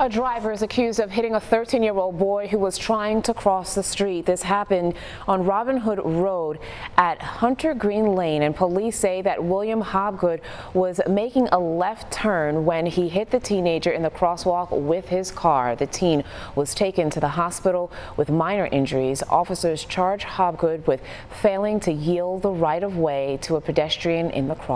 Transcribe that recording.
A driver is accused of hitting a 13-year-old boy who was trying to cross the street. This happened on Robin Hood Road at Hunter Green Lane, and police say that William Hobgood was making a left turn when he hit the teenager in the crosswalk with his car. The teen was taken to the hospital with minor injuries. Officers charge Hobgood with failing to yield the right-of-way to a pedestrian in the crosswalk.